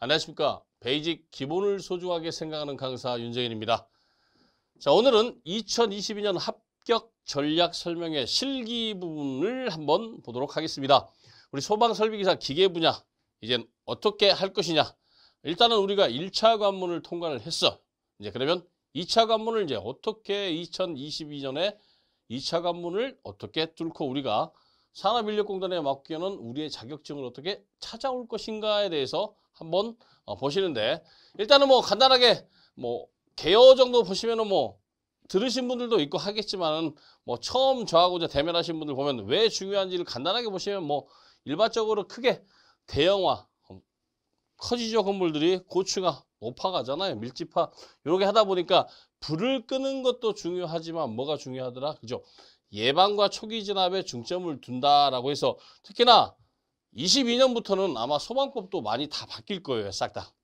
안녕하십니까. 베이직 기본을 소중하게 생각하는 강사 윤정인입니다. 자, 오늘은 2022년 합격 전략 설명의 실기 부분을 한번 보도록 하겠습니다. 우리 소방설비기사 기계 분야, 이젠 어떻게 할 것이냐. 일단은 우리가 1차 관문을 통과를 했어. 이제 그러면 2차 관문을 이제 어떻게 2022년에 2차 관문을 어떻게 뚫고 우리가 산업인력공단에 맡기는 우리의 자격증을 어떻게 찾아올 것인가에 대해서 한번 어, 보시는데 일단은 뭐 간단하게 뭐 개요 정도 보시면은 뭐 들으신 분들도 있고 하겠지만은 뭐 처음 저하고 이제 대면하신 분들 보면 왜 중요한지를 간단하게 보시면 뭐 일반적으로 크게 대형화 어, 커지죠 건물들이. 고층화 높아가잖아요. 밀집화. 이렇게 하다 보니까 불을 끄는 것도 중요하지만 뭐가 중요하더라? 그죠? 예방과 초기 진압에 중점을 둔다라고 해서 특히나 22년부터는 아마 소방법도 많이 다 바뀔 거예요. 싹 다.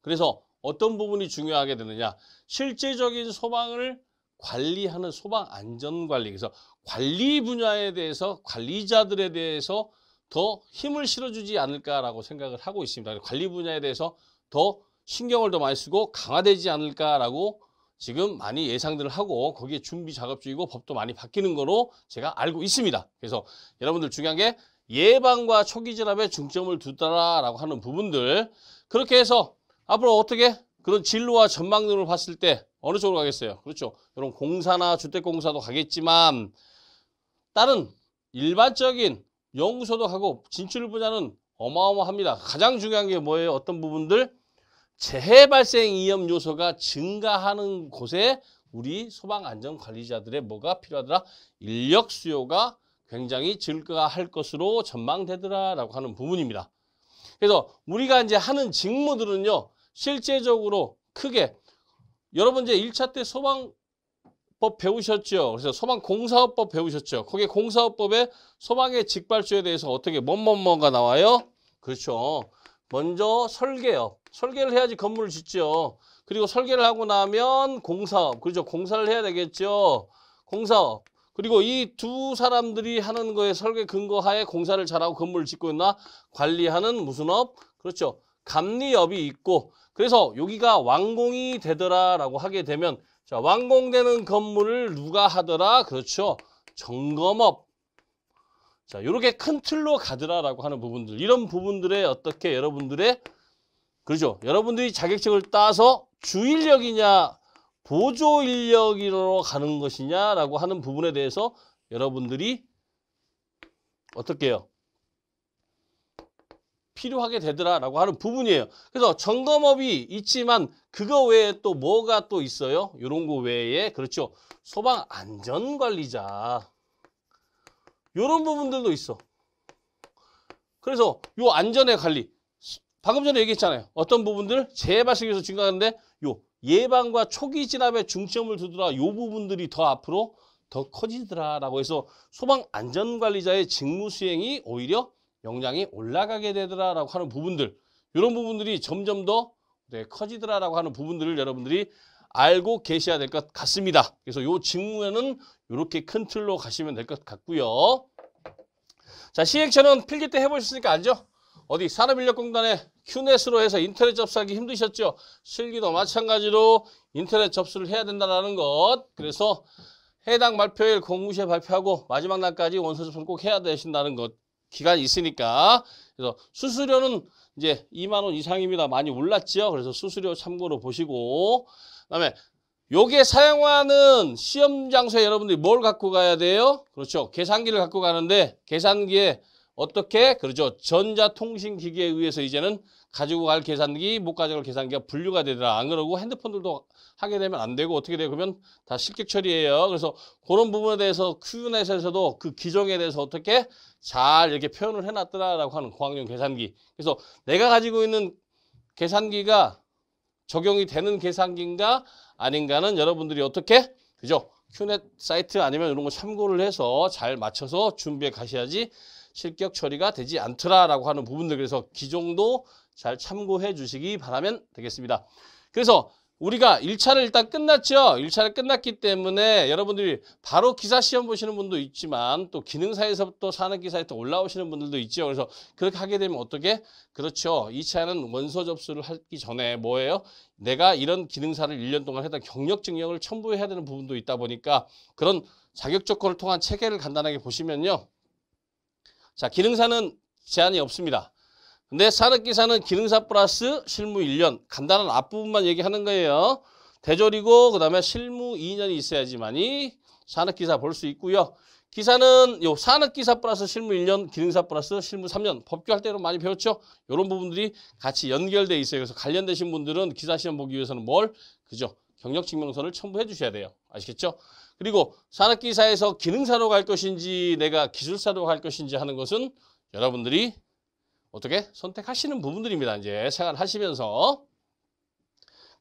그래서 어떤 부분이 중요하게 되느냐. 실제적인 소방을 관리하는 소방 안전관리. 그래서 관리 분야에 대해서 관리자들에 대해서 더 힘을 실어주지 않을까라고 생각을 하고 있습니다. 관리 분야에 대해서 더 신경을 더 많이 쓰고 강화되지 않을까라고 지금 많이 예상들을 하고 거기에 준비 작업 중이고 법도 많이 바뀌는 거로 제가 알고 있습니다. 그래서 여러분들 중요한 게 예방과 초기 진압에 중점을 두더라라고 하는 부분들 그렇게 해서 앞으로 어떻게 그런 진로와 전망 등을 봤을 때 어느 쪽으로 가겠어요? 그렇죠. 이런 공사나 주택공사도 가겠지만 다른 일반적인 연구소도 가고 진출 분야는 어마어마합니다. 가장 중요한 게 뭐예요? 어떤 부분들? 재해 발생 위험 요소가 증가하는 곳에 우리 소방안전관리자들의 뭐가 필요하더라? 인력 수요가 굉장히 증가할 것으로 전망되더라라고 하는 부분입니다. 그래서 우리가 이제 하는 직무들은요. 실제적으로 크게 여러분 이제 1차 때 소방법 배우셨죠. 그래서 소방공사업법 배우셨죠. 거기에 공사업법에 소방의 직발주에 대해서 어떻게 뭐뭐뭐가 나와요? 그렇죠. 먼저 설계업. 설계를 해야지 건물을 짓죠. 그리고 설계를 하고 나면 공사업. 그렇죠. 공사를 해야 되겠죠. 공사업. 그리고 이 두 사람들이 하는 거에 설계 근거하에 공사를 잘하고 건물을 짓고 있나 관리하는 무슨 업? 그렇죠. 감리업이 있고 그래서 여기가 완공이 되더라라고 하게 되면 자 완공되는 건물을 누가 하더라? 그렇죠. 점검업. 자 이렇게 큰 틀로 가더라라고 하는 부분들 이런 부분들에 어떻게 여러분들의 그렇죠. 여러분들이 자격증을 따서 주인력이냐 보조 인력으로 가는 것이냐라고 하는 부분에 대해서 여러분들이 어떻게 해요? 필요하게 되더라라고 하는 부분이에요. 그래서 점검업이 있지만 그거 외에 또 뭐가 또 있어요? 이런 거 외에 그렇죠. 소방 안전관리자 이런 부분들도 있어. 그래서 요 안전의 관리 방금 전에 얘기했잖아요. 어떤 부분들 재해 발생에서 증가하는데 요 예방과 초기 진압에 중점을 두더라. 요 부분들이 더 앞으로 더 커지더라라고 해서 소방 안전관리자의 직무 수행이 오히려 역량이 올라가게 되더라라고 하는 부분들 이런 부분들이 점점 더 네, 커지더라라고 하는 부분들을 여러분들이 알고 계셔야 될 것 같습니다. 그래서 요 직무에는 이렇게 큰 틀로 가시면 될 것 같고요. 자 시행처는 필기 때 해보셨으니까 알죠? 어디 산업인력공단에 큐넷으로 해서 인터넷 접수하기 힘드셨죠? 실기도 마찬가지로 인터넷 접수를 해야 된다는 것. 그래서 해당 발표일 공무시에 발표하고 마지막 날까지 원서 접수를 꼭 해야 되신다는 것. 기간이 있으니까. 그래서 수수료는 이제 2만 원 이상입니다. 많이 올랐죠? 그래서 수수료 참고로 보시고 그다음에 요게 사용하는 시험 장소에 여러분들이 뭘 갖고 가야 돼요? 그렇죠. 계산기를 갖고 가는데 계산기에 어떻게? 그렇죠. 전자통신기기에 의해서 이제는 가지고 갈 계산기, 못 가져갈 계산기가 분류가 되더라. 안 그러고 핸드폰들도 하게 되면 안 되고 어떻게 돼요? 그러면 다 실격 처리예요. 그래서 그런 부분에 대해서 큐넷에서도 그 기종에 대해서 어떻게 잘 이렇게 표현을 해놨더라라고 하는 고학년 계산기. 그래서 내가 가지고 있는 계산기가 적용이 되는 계산기인가 아닌가는 여러분들이 어떻게? 그죠? 큐넷 사이트 아니면 이런 거 참고를 해서 잘 맞춰서 준비해 가셔야지 실격 처리가 되지 않더라라고 하는 부분들 그래서 기종도 잘 참고해 주시기 바라면 되겠습니다. 그래서 우리가 1차를 일단 끝났죠. 1차를 끝났기 때문에 여러분들이 바로 기사 시험 보시는 분도 있지만 또 기능사에서부터 산업기사에 또 올라오시는 분들도 있죠. 그래서 그렇게 하게 되면 어떻게? 그렇죠. 2차는 원서 접수를 하기 전에 뭐예요? 내가 이런 기능사를 1년 동안 했던 경력 증명을 첨부해야 되는 부분도 있다 보니까 그런 자격 조건을 통한 체계를 간단하게 보시면요. 자, 기능사는 제한이 없습니다. 근데 산업기사는 기능사 플러스 실무 1년 간단한 앞부분만 얘기하는 거예요. 대졸이고 그 다음에 실무 2년이 있어야지만이 산업기사 볼 수 있고요. 기사는 요 산업기사 플러스 실무 1년, 기능사 플러스 실무 3년 법규할 때로 많이 배웠죠. 이런 부분들이 같이 연결돼 있어요. 그래서 관련되신 분들은 기사 시험 보기 위해서는 뭘? 그죠? 경력증명서를 첨부해 주셔야 돼요. 아시겠죠? 그리고 산업기사에서 기능사로 갈 것인지 내가 기술사로 갈 것인지 하는 것은 여러분들이 어떻게 선택하시는 부분들입니다. 이제 생활하시면서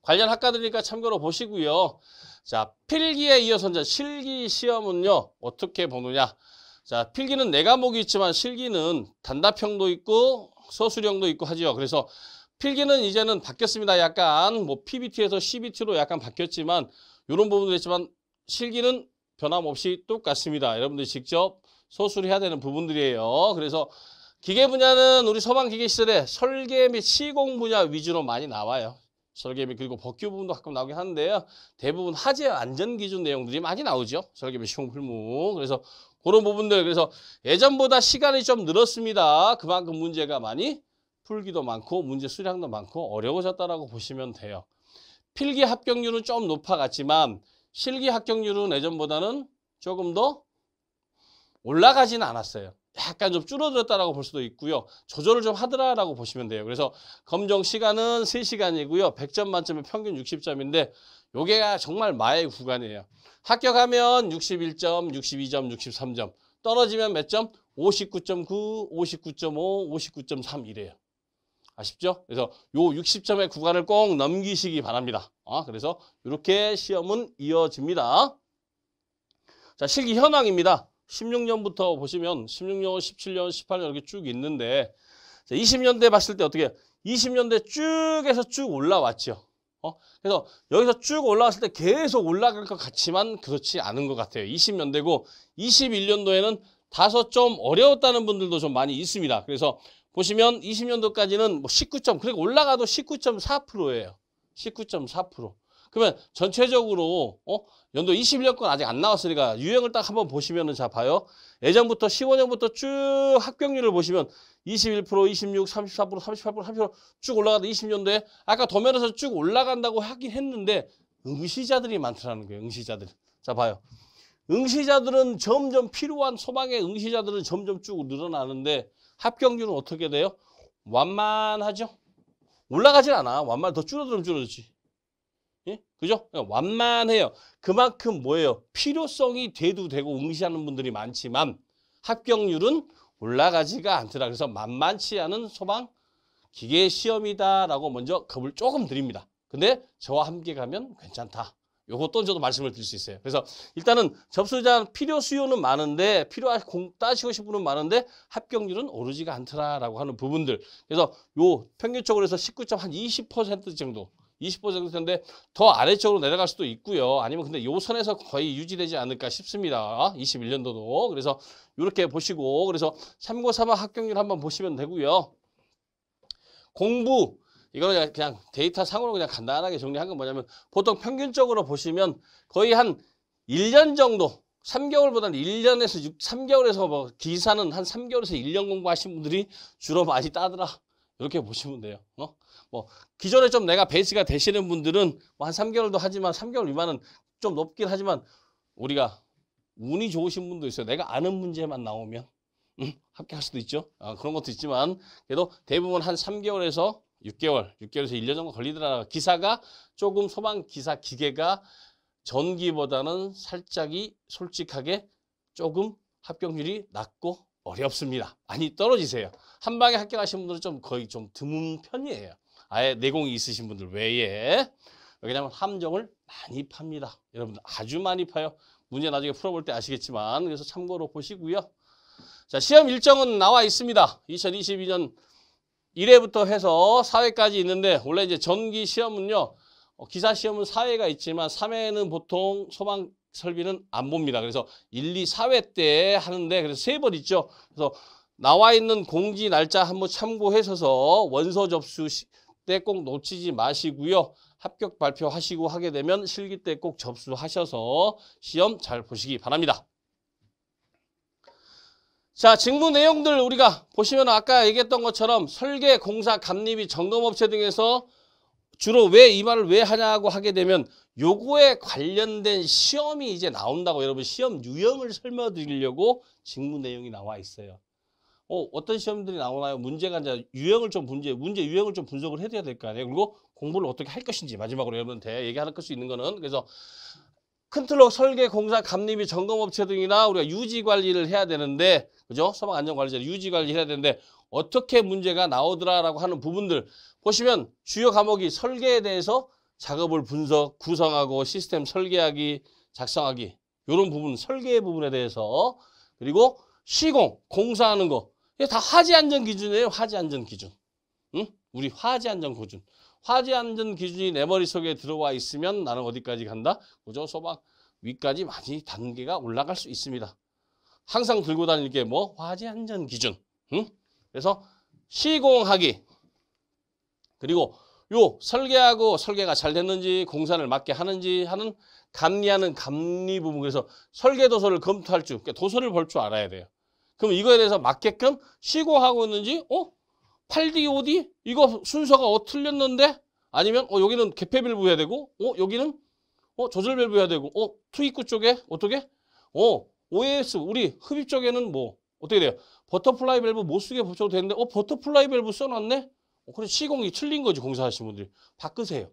관련 학과들이니까 참고로 보시고요. 자, 필기에 이어서 이제 실기 시험은요. 어떻게 보느냐. 자, 필기는 네 과목이 있지만 실기는 단답형도 있고 서술형도 있고 하죠. 그래서 필기는 이제는 바뀌었습니다. 약간 뭐 PBT에서 CBT로 약간 바뀌었지만 이런 부분도 있지만 실기는 변함없이 똑같습니다. 여러분들이 직접 서술해야 되는 부분들이에요. 그래서 기계 분야는 우리 서방 기계 시설에 설계 및 시공 분야 위주로 많이 나와요. 설계 및 그리고 법규 부분도 가끔 나오긴 하는데요. 대부분 하재 안전 기준 내용들이 많이 나오죠. 설계 및 시공 필무. 그래서 그런 부분들 그래서 예전보다 시간이 좀 늘었습니다. 그만큼 문제가 많이 풀기도 많고 문제 수량도 많고 어려워졌다라고 보시면 돼요. 필기 합격률은 좀 높아갔지만 실기 합격률은 예전보다는 조금 더 올라가지는 않았어요. 약간 좀 줄어들었다라고 볼 수도 있고요. 조절을 좀 하더라라고 보시면 돼요. 그래서 검정 시간은 3시간이고요. 100점 만점에 평균 60점인데 요게 정말 마의 구간이에요. 합격하면 61점, 62점, 63점. 떨어지면 몇 점? 59.9, 59.5, 59.3 이래요. 아쉽죠? 그래서 요 60점의 구간을 꼭 넘기시기 바랍니다. 아, 그래서 이렇게 시험은 이어집니다. 자, 실기 현황입니다. 16년부터 보시면 16년, 17년, 18년 이렇게 쭉 있는데 20년대 봤을 때 어떻게 20년대 쭉 해서 쭉 올라왔죠. 어? 그래서 여기서 쭉 올라왔을 때 계속 올라갈 것 같지만 그렇지 않은 것 같아요. 20년대고 21년도에는 다소 좀 어려웠다는 분들도 좀 많이 있습니다. 그래서 보시면 20년도까지는 뭐 19점, 그리고 올라가도 19.4%예요. 19.4%. 그러면 전체적으로 어? 연도 21년권 아직 안 나왔으니까 유형을 딱 한번 보시면은 자 봐요. 예전부터 15년부터 쭉 합격률을 보시면 21%, 26, 34%, 38%, 30%쭉 올라가다 20년도에 아까 도면에서 쭉 올라간다고 하긴 했는데 응시자들이 많더라는 거예요. 응시자들. 자 봐요. 응시자들은 점점 필요한 소방의 응시자들은 점점 쭉 늘어나는데 합격률은 어떻게 돼요? 완만하죠? 올라가질 않아. 완만 더 줄어들면 줄어들지. 예? 그죠? 완만해요. 그만큼 뭐예요? 필요성이 돼도 되고 응시하는 분들이 많지만 합격률은 올라가지가 않더라. 그래서 만만치 않은 소방 기계 시험이다라고 먼저 겁을 조금 드립니다. 근데 저와 함께 가면 괜찮다. 요것도 저도 말씀을 드릴 수 있어요. 그래서 일단은 접수자 필요 수요는 많은데 필요하고 따시고 싶은 분은 많은데 합격률은 오르지가 않더라라고 하는 부분들. 그래서 요 평균적으로 해서 19.한20% 정도 20%인데 더 아래쪽으로 내려갈 수도 있고요. 아니면 근데 요 선에서 거의 유지되지 않을까 싶습니다. 21년도도. 그래서 이렇게 보시고 그래서 3고 3학 합격률 한번 보시면 되고요. 공부 이거는 그냥 데이터 상으로 그냥 간단하게 정리한 건 뭐냐면 보통 평균적으로 보시면 거의 한 1년 정도 3개월보다는 1년에서 6, 3개월에서 뭐 기사는 한 3개월에서 1년 공부하신 분들이 주로 많이 따더라. 이렇게 보시면 돼요. 어? 뭐 기존에 좀 내가 베이스가 되시는 분들은 뭐 한 3개월도 하지만 3개월 미만은 좀 높긴 하지만 우리가 운이 좋으신 분도 있어요. 내가 아는 문제만 나오면 음, 합격할 수도 있죠. 아, 그런 것도 있지만 그래도 대부분 한 3개월에서 6개월, 6개월에서 1년 정도 걸리더라. 기사가 조금 소방 기사 기계가 전기보다는 살짝이 솔직하게 조금 합격률이 낮고 어렵습니다. 많이 떨어지세요. 한 방에 합격하신 분들은 좀 거의 좀 드문 편이에요. 아예 내공이 있으신 분들 외에 왜냐하면 함정을 많이 팝니다. 여러분 아주 많이 파요. 문제 나중에 풀어볼 때 아시겠지만 그래서 참고로 보시고요. 자 시험 일정은 나와 있습니다. 2022년 1회부터 해서 4회까지 있는데 원래 이제 전기 시험은요. 어, 기사 시험은 4회가 있지만 3회는 보통 소방 설비는 안 봅니다. 그래서 1, 2, 4회 때 하는데 그래서 세 번 있죠. 그래서 나와 있는 공지 날짜 한번 참고해서 원서 접수 때 꼭 놓치지 마시고요. 합격 발표하시고 하게 되면 실기 때 꼭 접수하셔서 시험 잘 보시기 바랍니다. 자, 직무 내용들 우리가 보시면 아까 얘기했던 것처럼 설계, 공사, 감리비, 점검업체 등에서 주로 왜 이 말을 왜 하냐고 하게 되면 요거에 관련된 시험이 이제 나온다고 여러분 시험 유형을 설명드리려고 직무 내용이 나와 있어요. 어, 어떤 시험들이 나오나요? 문제가 이제 유형을 좀 문제, 문제 유형을 좀 분석을 해야 될 거 아니에요. 그리고 공부를 어떻게 할 것인지 마지막으로 여러분한테 얘기할 수 있는 거는 그래서 큰 틀로 설계, 공사, 감리비, 점검업체 등이나 우리가 유지 관리를 해야 되는데 그죠? 소방 안전 관리자 유지 관리해야 되는데 어떻게 문제가 나오더라라고 하는 부분들 보시면 주요 과목이 설계에 대해서 작업을 분석, 구성하고 시스템 설계하기, 작성하기 이런 부분, 설계 부분에 대해서 그리고 시공, 공사하는 거 이게 다 화재 안전 기준이에요. 화재 안전 기준. 응? 우리 화재 안전 기준. 화재 안전 기준이 내 머릿속에 들어와 있으면 나는 어디까지 간다? 그죠? 소방 위까지 많이 단계가 올라갈 수 있습니다. 항상 들고 다닐 게 뭐? 화재 안전 기준. 응? 그래서 시공하기. 그리고 요 설계하고 설계가 잘 됐는지 공사를 맞게 하는지 하는 감리하는 감리 부분 그래서 설계 도서를 검토할 줄 그러니까 도서를 볼 줄 알아야 돼요. 그럼 이거에 대해서 맞게끔 시공하고 있는지 어? 8D, 5D? 이거 순서가 어 틀렸는데? 아니면 어 여기는 개폐 밸브 해야 되고 어 여기는 어 조절 밸브 해야 되고 어 토출구 쪽에 어떻게? 어 OS&Y 우리 흡입 쪽에는 뭐 어떻게 돼요? 버터플라이 밸브 못 쓰게 붙여도 되는데 어 버터플라이 밸브 써놨네? 어, 그래 시공이 틀린 거지 공사하시는 분들이 바꾸세요.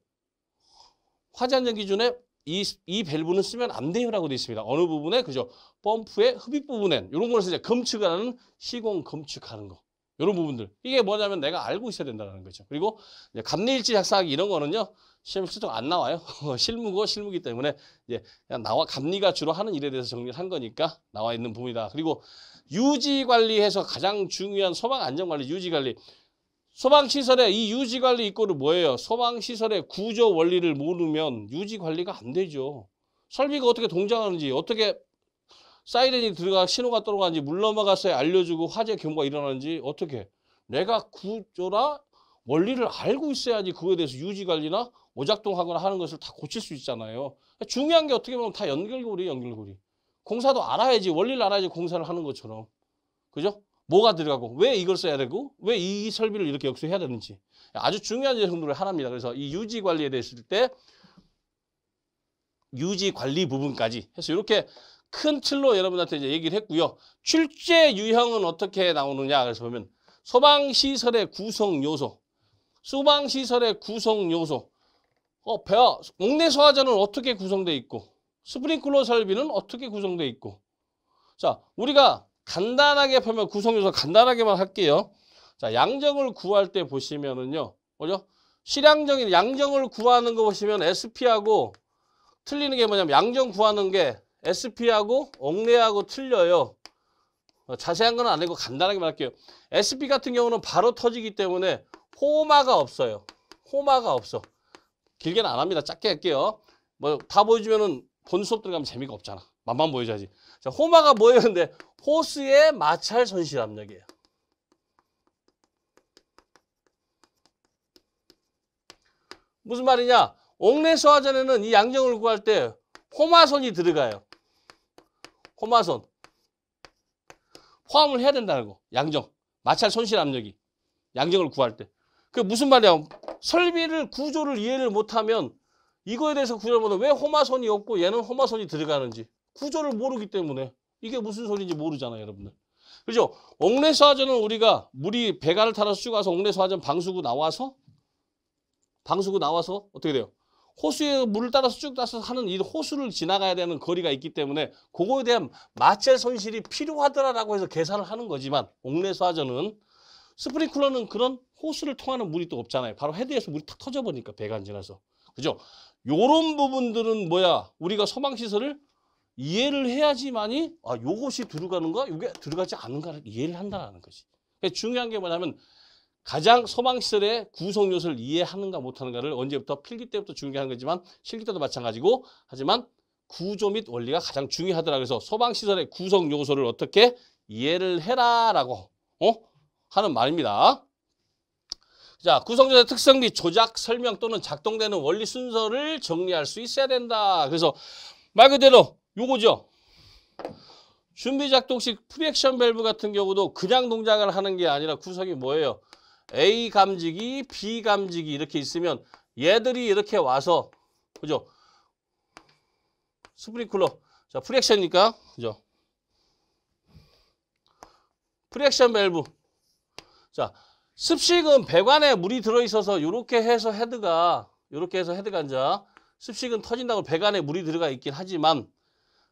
화재안전 기준에 이, 이 밸브는 쓰면 안 돼요라고 되어 있습니다. 어느 부분에 그죠? 펌프의 흡입 부분엔 이런 거를 이제 검측하는 시공 검측하는 거. 이런 부분들. 이게 뭐냐면 내가 알고 있어야 된다는 거죠. 그리고 감리일지 작성하기 이런 거는요. 시험 실적 안 나와요. 실무고 실무기 때문에 이제 그냥 나와 감리가 주로 하는 일에 대해서 정리를 한 거니까 나와 있는 부분이다. 그리고 유지 관리에서 가장 중요한 소방 안전 관리, 유지 관리. 소방 시설의 이 유지 관리 이꼴은 뭐예요? 소방 시설의 구조 원리를 모르면 유지 관리가 안 되죠. 설비가 어떻게 동작하는지, 어떻게 사이렌이 들어가 신호가 떨어가는지, 물 넘어가서야 알려주고 화재 경보가 일어나는지 어떻게 내가 구조라 원리를 알고 있어야지 그거에 대해서 유지관리나 오작동하거나 하는 것을 다 고칠 수 있잖아요. 중요한 게 어떻게 보면 다 연결고리, 연결고리. 공사도 알아야지, 원리를 알아야지 공사를 하는 것처럼. 그죠? 뭐가 들어가고 왜 이걸 써야 되고 왜 이 설비를 이렇게 역수해야 되는지 아주 중요한 정도를 하나입니다. 그래서 이 유지 관리에 대했을 때 유지 관리 부분까지 해서 이렇게 큰 틀로 여러분한테 이제 얘기를 했고요. 출제 유형은 어떻게 나오느냐 그래서 보면 소방시설의 구성 요소, 소방시설의 구성 요소, 어, 배와 옥내 소화전은 어떻게 구성돼 있고 스프링클러 설비는 어떻게 구성돼 있고 자 우리가 간단하게 보면 구성 요소 간단하게만 할게요. 자, 양정을 구할 때 보시면은요. 뭐죠? 실양정인 양정을 구하는 거 보시면 SP하고 틀리는 게 뭐냐면 양정 구하는 게 SP하고 옥내하고 틀려요. 어, 자세한 건 아니고 간단하게 말할게요. SP 같은 경우는 바로 터지기 때문에 호마가 없어요. 호마가 없어. 길게는 안 합니다. 짧게 할게요. 뭐 다 보여주면은 본 수업 들어가면 재미가 없잖아. 맛만 보여줘야지. 자, 호마가? 근데 호스의 마찰 손실 압력이에요. 무슨 말이냐? 옥내수화전에는 이 양정을 구할 때 호마선이 들어가요. 호마선. 포함을 해야 된다는 거. 양정. 마찰 손실 압력이. 양정을 구할 때. 그 무슨 말이야? 설비를 구조를 이해를 못하면 이거에 대해서 구조를 못하면 왜 호마선이 없고 얘는 호마선이 들어가는지 구조를 모르기 때문에 이게 무슨 소리인지 모르잖아요, 여러분들. 그죠? 옥내수화전은 우리가 물이 배관을 타러 쭉 와서 옥내수화전 방수구 나와서 방수구 나와서 어떻게 돼요? 호수에 물을 따라서 쭉 따서 하는 이 호수를 지나가야 되는 거리가 있기 때문에 그거에 대한 마찰 손실이 필요하더라라고 해서 계산을 하는 거지만 옥내수화전은 스프링클러는 그런 호수를 통하는 물이 또 없잖아요. 바로 헤드에서 물이 탁 터져버리니까 배관 지나서. 그죠? 요런 부분들은 뭐야? 우리가 소방시설을 이해를 해야지만이 아 요것이 들어가는가? 이게 들어가지 않은가를 이해를 한다는 것이. 중요한 게 뭐냐면 가장 소방시설의 구성 요소를 이해하는가 못하는가를 언제부터 필기 때부터 중요한 거지만 실기 때도 마찬가지고 하지만 구조 및 원리가 가장 중요하더라. 그래서 소방시설의 구성 요소를 어떻게 이해를 해라라고 어? 하는 말입니다. 자, 구성조의 특성 및 조작, 설명 또는 작동되는 원리 순서를 정리할 수 있어야 된다. 그래서 말 그대로 요거죠. 준비 작동식 preaction 밸브 같은 경우도 그냥 동작을 하는 게 아니라 구성이 뭐예요? A 감지기, B 감지기 이렇게 있으면 얘들이 이렇게 와서 그죠? 스프링클러. 자, preaction이니까 그죠? preaction 밸브. 자, 습식은 배관에 물이 들어 있어서 이렇게 해서 헤드가 이렇게 해서 헤드가 앉아 습식은 터진다고 배관에 물이 들어가 있긴 하지만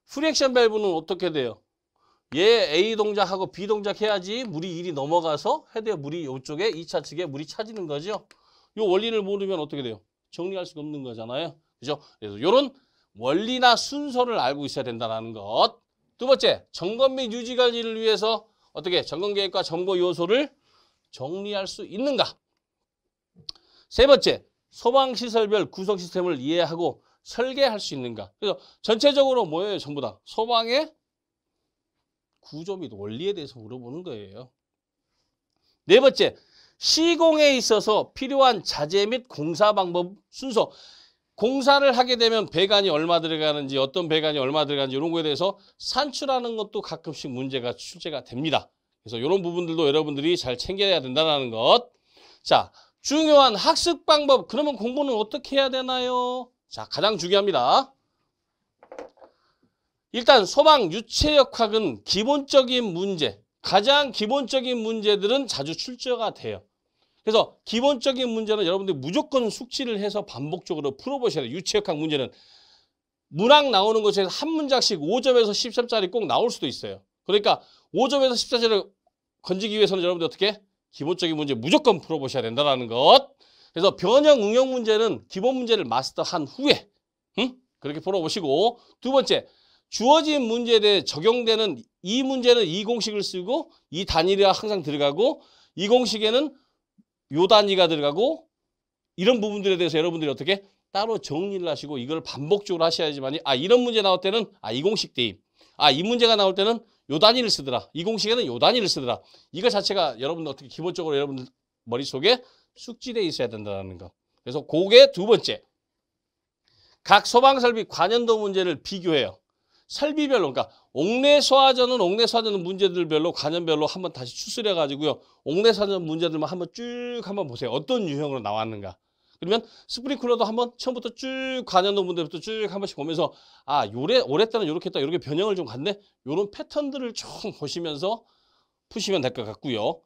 preaction 밸브는 어떻게 돼요? 얘 A 동작하고 B 동작 해야지 물이 일이 넘어가서 헤드에 물이 이쪽에 2차 측에 물이 차지는 거죠. 이 원리를 모르면 어떻게 돼요? 정리할 수가 없는 거잖아요. 그죠? 그래서 이런 원리나 순서를 알고 있어야 된다는 것. 두 번째, 점검 및 유지 관리를 위해서 어떻게 점검 계획과 점거 요소를 정리할 수 있는가? 세 번째, 소방시설별 구성 시스템을 이해하고 설계할 수 있는가? 그래서 전체적으로 뭐예요? 전부 다 소방의 구조 및 원리에 대해서 물어보는 거예요. 네 번째, 시공에 있어서 필요한 자재 및 공사 방법 순서. 공사를 하게 되면 배관이 얼마 들어가는지 어떤 배관이 얼마 들어가는지 이런 거에 대해서 산출하는 것도 가끔씩 문제가 출제가 됩니다. 그래서 이런 부분들도 여러분들이 잘 챙겨야 된다는 것. 자, 중요한 학습 방법. 그러면 공부는 어떻게 해야 되나요? 자, 가장 중요합니다. 일단 소방 유체역학은 기본적인 문제, 가장 기본적인 문제들은 자주 출제가 돼요. 그래서 기본적인 문제는 여러분들이 무조건 숙지를 해서 반복적으로 풀어보셔야 돼요. 유체역학 문제는 문항 나오는 것에서 한 문장씩 5점에서 10점짜리 꼭 나올 수도 있어요. 그러니까 5점에서 10점짜리를 건지기 위해서는 여러분들 어떻게? 기본적인 문제 무조건 풀어보셔야 된다는 것. 그래서 변형 응용 문제는 기본 문제를 마스터한 후에 응? 그렇게 풀어보시고 두 번째 주어진 문제에 대해 적용되는 이 문제는 이 공식을 쓰고 이 단위가 항상 들어가고 이 공식에는 요 단위가 들어가고 이런 부분들에 대해서 여러분들이 어떻게 따로 정리를 하시고 이걸 반복적으로 하셔야지만 아 이런 문제 나올 때는 아 이 공식 대입. 아 이 문제가 나올 때는 요 단위를 쓰더라. 이 공식에는 요 단위를 쓰더라. 이거 자체가 여러분들 어떻게 기본적으로 여러분들 머릿속에 숙지되어 있어야 된다는 거. 그래서 그게 두 번째. 각 소방설비 관연도 문제를 비교해요 설비별로 그러니까 옥내 소화전은 옥내 소화전 문제들별로 관연별로 한번 다시 추스려 가지고요. 옥내 소화전 문제들만 한번 쭉 한번 보세요. 어떤 유형으로 나왔는가. 그러면 스프링클러도 한번 처음부터 쭉 관연도 문제부터 쭉 한 번씩 보면서 아 요래 올해 때는 이렇게 했다 이렇게 변형을 좀 갔네. 요런 패턴들을 쭉 보시면서 푸시면 될 것 같고요.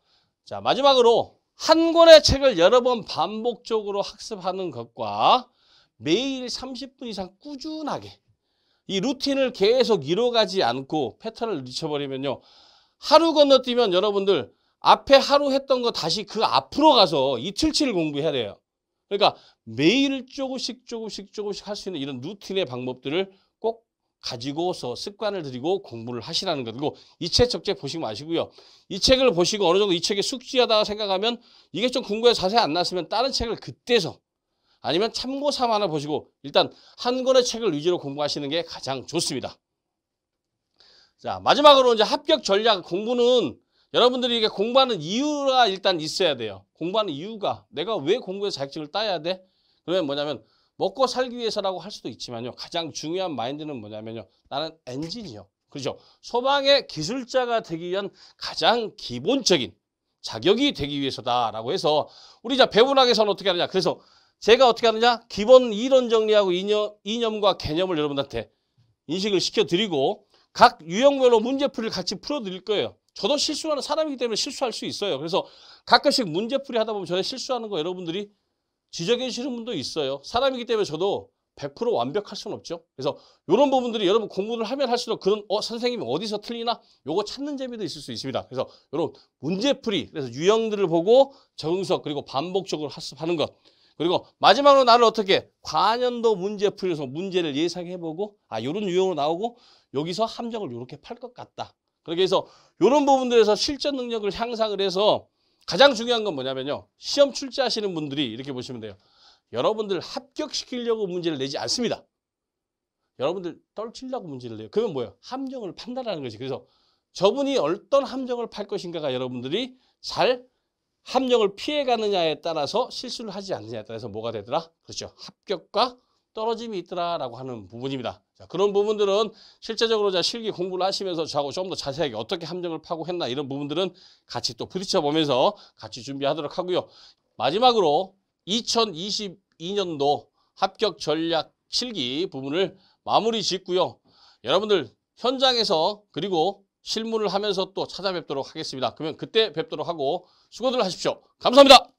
자 마지막으로 한 권의 책을 여러 번 반복적으로 학습하는 것과 매일 30분 이상 꾸준하게 이 루틴을 계속 이뤄가지 않고 패턴을 늦춰버리면요. 하루 건너뛰면 여러분들 앞에 하루 했던 거 다시 그 앞으로 가서 이틀치를 공부해야 돼요. 그러니까 매일 조금씩 조금씩 조금씩 할 수 있는 이런 루틴의 방법들을 꼭 가지고서 습관을 들이고 공부를 하시라는 거. 그리고 이 책 적재 보시고 마시고요. 이 책을 보시고 어느 정도 이 책에 숙지하다가 생각하면 이게 좀 궁금해 자세히 안 났으면 다른 책을 그때서 아니면 참고 삼아 하나 보시고 일단 한 권의 책을 위주로 공부하시는 게 가장 좋습니다. 자 마지막으로 이제 합격 전략 공부는 여러분들이 이게 공부하는 이유가 일단 있어야 돼요. 공부하는 이유가 내가 왜 공부해서 자격증을 따야 돼? 그러면 뭐냐면 먹고 살기 위해서라고 할 수도 있지만요. 가장 중요한 마인드는 뭐냐면요. 나는 엔지니어. 그렇죠. 소방의 기술자가 되기 위한 가장 기본적인 자격이 되기 위해서다라고 해서 우리 자 배분학에서는 어떻게 하느냐. 그래서 제가 어떻게 하느냐? 기본 이론 정리하고 이념, 이념과 개념을 여러분한테 인식을 시켜드리고 각 유형별로 문제풀이를 같이 풀어드릴 거예요. 저도 실수하는 사람이기 때문에 실수할 수 있어요. 그래서 가끔씩 문제풀이 하다 보면 저는 실수하는 거 여러분들이 지적해 주시는 분도 있어요. 사람이기 때문에 저도 100% 완벽할 수는 없죠. 그래서 이런 부분들이 여러분 공부를 하면 할수록 그런 어 선생님이 어디서 틀리나 요거 찾는 재미도 있을 수 있습니다. 그래서 여러분 문제풀이 그래서 유형들을 보고 적응석 그리고 반복적으로 학습하는 것 그리고 마지막으로 나를 어떻게 관연도 문제 풀려서 문제를 예상해보고 아 요런 유형으로 나오고 여기서 함정을 이렇게 팔 것 같다. 그렇게 해서 이런 부분들에서 실전 능력을 향상을 해서 가장 중요한 건 뭐냐면요. 시험 출제하시는 분들이 이렇게 보시면 돼요. 여러분들 합격시키려고 문제를 내지 않습니다. 여러분들 떨치려고 문제를 내요. 그러면 뭐예요? 함정을 판단하는 거지. 그래서 저분이 어떤 함정을 팔 것인가가 여러분들이 잘 함정을 피해가느냐에 따라서 실수를 하지 않느냐에 따라서 뭐가 되더라? 그렇죠. 합격과 떨어짐이 있더라라고 하는 부분입니다. 자, 그런 부분들은 실제적으로 자 실기 공부를 하시면서 저하고 좀 더 자세하게 어떻게 함정을 파고 했나 이런 부분들은 같이 또 부딪혀 보면서 같이 준비하도록 하고요. 마지막으로 2022년도 합격 전략 실기 부분을 마무리 짓고요. 여러분들 현장에서 그리고 실무를 하면서 또 찾아뵙도록 하겠습니다. 그러면 그때 뵙도록 하고 수고들 하십시오. 감사합니다.